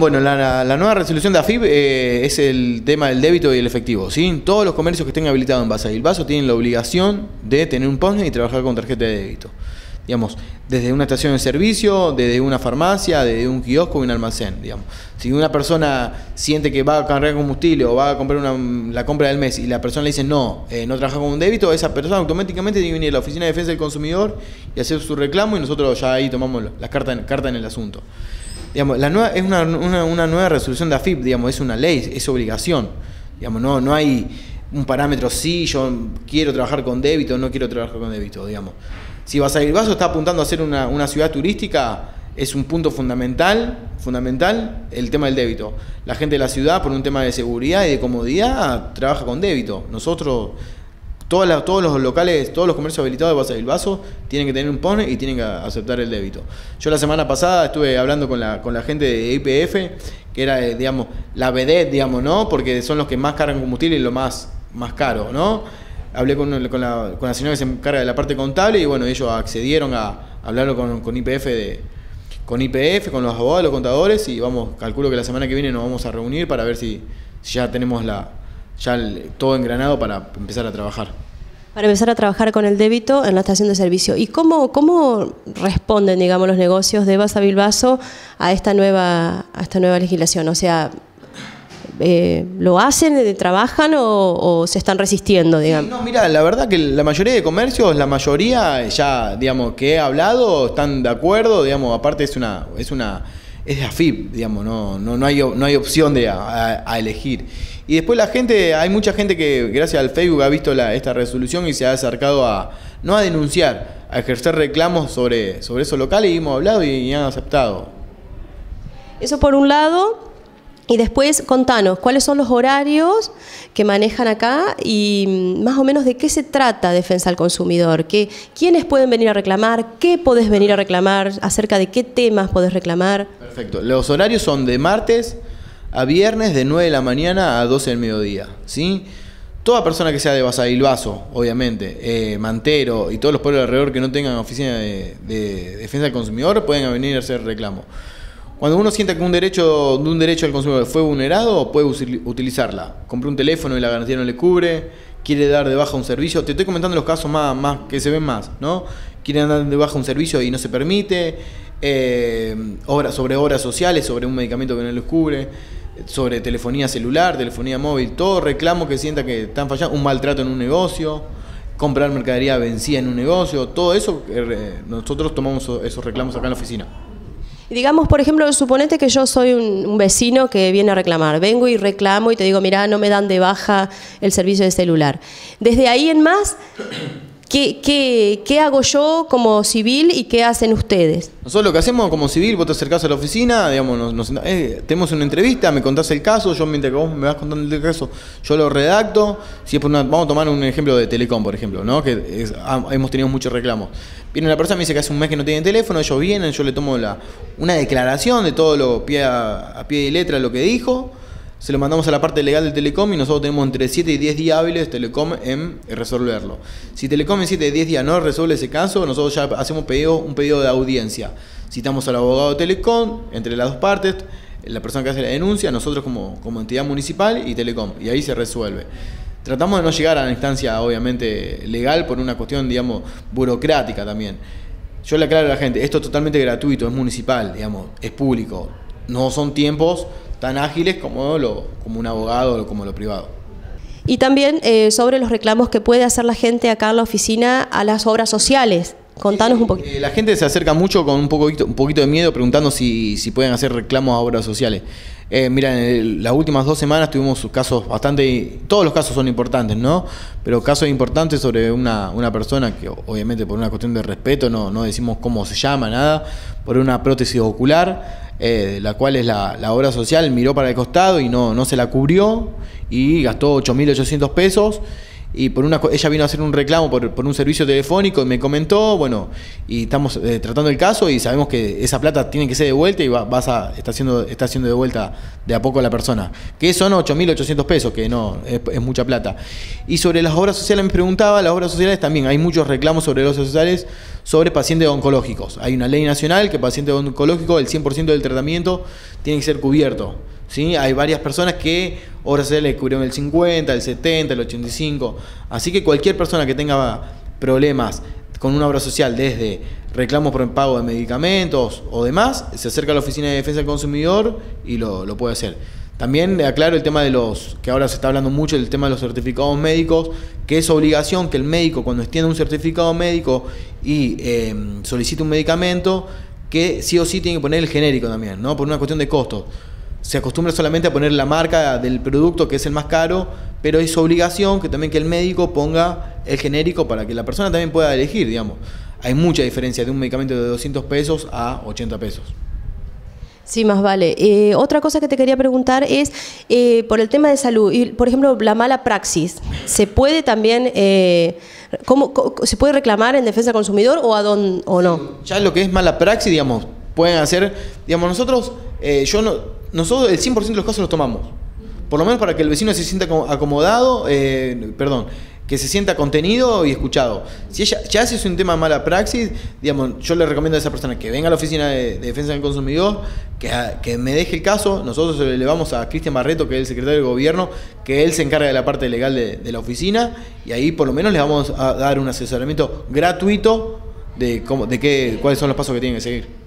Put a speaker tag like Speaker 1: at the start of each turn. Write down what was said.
Speaker 1: Bueno, la, nueva resolución de AFIP eh, es el tema del débito y el efectivo. ¿sí? Todos los comercios que estén habilitados en Basa Bilbaso tienen la obligación de tener un POSNE y trabajar con tarjeta de débito. Digamos, desde una estación de servicio, desde una farmacia, desde un kiosco y un almacén. Digamos. Si una persona siente que va a cargar combustible o va a comprar la compra del mes y la persona le dice no, eh, no trabaja con un débito, esa persona automáticamente tiene que venir a la Oficina de Defensa del Consumidor y hacer su reclamo y nosotros ya ahí tomamos las cartas carta en el asunto digamos, la nueva, es una, nueva resolución de AFIP, digamos, es una ley, es obligación. Digamos, no, no hay un parámetro, sí, yo quiero trabajar con débito, no quiero trabajar con débito, digamos. Si Vaso está apuntando a ser una, ciudad turística, es un punto fundamental, fundamental el tema del débito. La gente de la ciudad, por un tema de seguridad y de comodidad, trabaja con débito. Nosotros todos los locales, todos los comercios habilitados de Basa Bilbaso tienen que tener un PONE y tienen que aceptar el débito. Yo la semana pasada estuve hablando con la, gente de IPF, que era, eh, digamos, la BD, digamos, ¿no? Porque son los que más cargan combustible y lo más, caro, ¿no? Hablé con, la, señora que se encarga de la parte contable y bueno, ellos accedieron a hablarlo con IPF de, con IPF, con los abogados, los contadores y vamos, calculo que la semana que viene nos vamos a reunir para ver si ya tenemos la, ya todo engranado para empezar a trabajar.
Speaker 2: Para empezar a trabajar con el débito en la estación de servicio. ¿Y cómo, cómo responden, digamos, los negocios de Basa Bilbaso a esta nueva, a esta nueva legislación? O sea, eh, ¿lo hacen, eh, trabajan o, se están resistiendo, digamos?
Speaker 1: no, mira, la verdad que la mayoría de comercios, la mayoría ya, digamos, que he hablado, están de acuerdo, digamos, aparte es una, es una, es de AFIP, digamos, no, no, no, hay, no hay opción de a elegir. Y después la gente, hay mucha gente que gracias al Facebook ha visto esta resolución y se ha acercado a, no a denunciar, a ejercer reclamos sobre, sobre esos locales y hemos hablado y, han aceptado.
Speaker 2: Eso por un lado, y después contanos, ¿cuáles son los horarios que manejan acá y más o menos de qué se trata Defensa al Consumidor? ¿Qué, ¿Quiénes pueden venir a reclamar? ¿Qué podés venir a reclamar? ¿Acerca de qué temas podés reclamar?
Speaker 1: Perfecto. Los horarios son de martes a viernes de 9 de la mañana a 12 del mediodía. ¿sí? Toda persona que sea de Basavilbaso, obviamente, eh, Mantero y todos los pueblos alrededor que no tengan oficina de, defensa del consumidor pueden venir a hacer reclamo. Cuando uno sienta que un derecho de un derecho del consumidor fue vulnerado, puede utilizarla. Compró un teléfono y la garantía no le cubre, quiere dar de baja un servicio. Te estoy comentando los casos más, más que se ven más, ¿no? Quieren dar de baja un servicio y no se permite. Eh, sobre obras sociales, sobre un medicamento que no les cubre sobre telefonía celular, telefonía móvil, todo reclamo que sienta que están fallando, un maltrato en un negocio, comprar mercadería vencida en un negocio, todo eso, eh, nosotros tomamos esos reclamos acá en la oficina.
Speaker 2: Y digamos, por ejemplo, suponete que yo soy un, vecino que viene a reclamar. Vengo y reclamo y te digo, mira, no me dan de baja el servicio de celular. Desde ahí en más, ¿Qué, qué, hago yo como civil y qué hacen ustedes?
Speaker 1: Nosotros lo que hacemos como civil, vos te acercás a la oficina, digamos, nos, eh, tenemos una entrevista, me contás el caso, yo mientras que vos me vas contando el caso, yo lo redacto. Si es por una, vamos a tomar un ejemplo de Telecom, por ejemplo, ¿no? que hemos tenido muchos reclamos. Viene una persona, me dice que hace un mes que no tiene teléfono, ellos vienen, yo le tomo la, una declaración de todo lo pie a, a pie y letra lo que dijo se lo mandamos a la parte legal del Telecom y nosotros tenemos entre 7 y 10 días hábiles Telecom en resolverlo. Si Telecom en 7 y 10 días no resuelve ese caso, nosotros ya hacemos pedido, un pedido de audiencia. Citamos al abogado de Telecom, entre las dos partes, la persona que hace la denuncia, nosotros como, como entidad municipal y Telecom, y ahí se resuelve. Tratamos de no llegar a la instancia, obviamente, legal por una cuestión, digamos, burocrática también. Yo le aclaro a la gente, esto es totalmente gratuito, es municipal, digamos, es público. No son tiempos tan ágiles como, lo, como un abogado o como lo privado.
Speaker 2: Y también eh, sobre los reclamos que puede hacer la gente acá en la oficina a las obras sociales. Contanos un poquito.
Speaker 1: Eh, la gente se acerca mucho con un poquito, un poquito de miedo preguntando si, si pueden hacer reclamos a obras sociales. Eh, mira, en las últimas dos semanas tuvimos casos bastante, todos los casos son importantes, ¿no? Pero casos importantes sobre una, una persona que obviamente por una cuestión de respeto no, no decimos cómo se llama, nada, por una prótesis ocular eh, la cual es la, obra social, miró para el costado y no, no se la cubrió y gastó 8.800 pesos y por una ella vino a hacer un reclamo por, por un servicio telefónico y me comentó, bueno, y estamos eh, tratando el caso y sabemos que esa plata tiene que ser devuelta y va, vas está haciendo, está haciendo de vuelta de a poco a la persona. Que son 8.800 pesos, que no, es, es, mucha plata. Y sobre las obras sociales me preguntaba, las obras sociales también, hay muchos reclamos sobre las obras sociales sobre pacientes oncológicos. Hay una ley nacional que paciente oncológico, el 100% del tratamiento tiene que ser cubierto. ¿Sí? Hay varias personas que obras sociales cubrieron el 50, el 70, el 85. Así que cualquier persona que tenga problemas con una obra social desde reclamos por pago de medicamentos o demás, se acerca a la Oficina de Defensa del Consumidor y lo, lo puede hacer. También aclaro el tema de los, que ahora se está hablando mucho, el tema de los certificados médicos, que es obligación que el médico cuando tiene un certificado médico y eh, solicita un medicamento, que sí o sí tiene que poner el genérico también, ¿no? Por una cuestión de costos. Se acostumbra solamente a poner la marca del producto que es el más caro, pero es obligación que también que el médico ponga el genérico para que la persona también pueda elegir, digamos. Hay mucha diferencia de un medicamento de 200 pesos a 80 pesos.
Speaker 2: Sí, más vale. Eh, otra cosa que te quería preguntar es eh, por el tema de salud, y, por ejemplo, la mala praxis. ¿Se puede también, eh, ¿cómo, cómo, se puede reclamar en defensa del consumidor o, a don, o no?
Speaker 1: Ya lo que es mala praxis, digamos, pueden hacer, digamos, nosotros, yo no, nosotros el 100% de los casos los tomamos. Por lo menos para que el vecino se sienta acomodado, eh, perdón, que se sienta contenido y escuchado. Si ella ya hace un tema de mala praxis, digamos, yo le recomiendo a esa persona que venga a la oficina de, de defensa del consumidor, que, que, me deje el caso, nosotros le elevamos a Cristian Barreto, que es el secretario del gobierno, que él se encarga de la parte legal de, de la oficina, y ahí por lo menos le vamos a dar un asesoramiento gratuito de, cómo, de qué, cuáles son los pasos que tienen que seguir.